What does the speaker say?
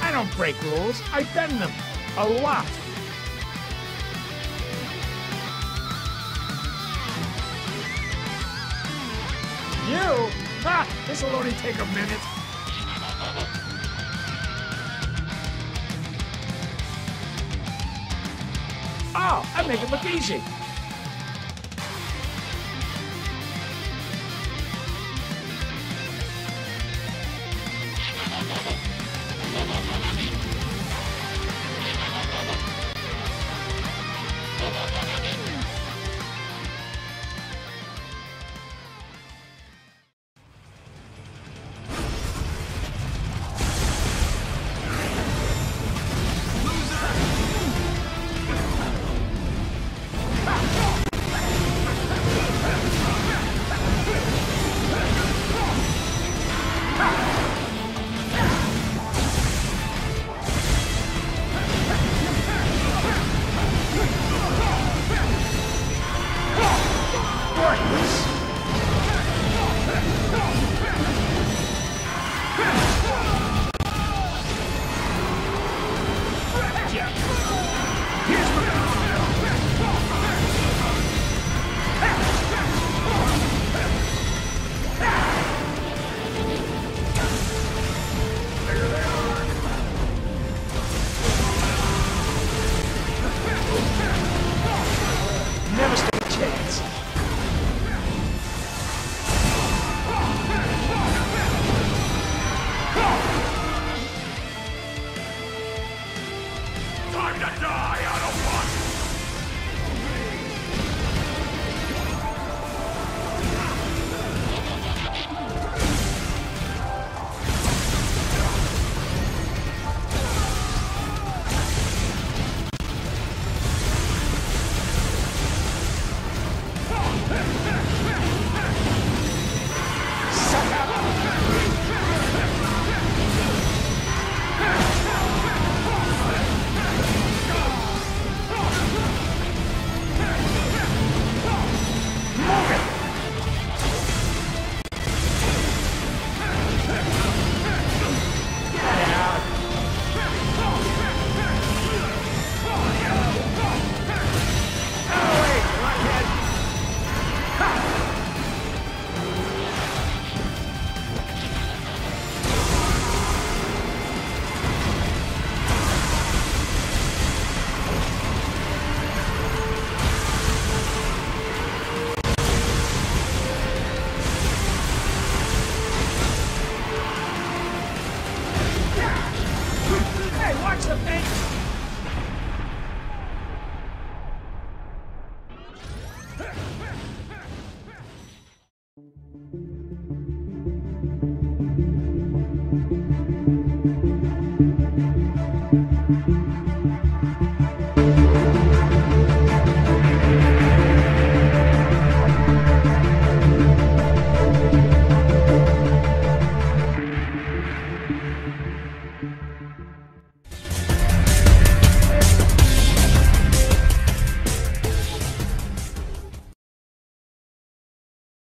I don't break rules, I bend them a lot. You? Ah, this'll only take a minute. Oh, I make it look easy.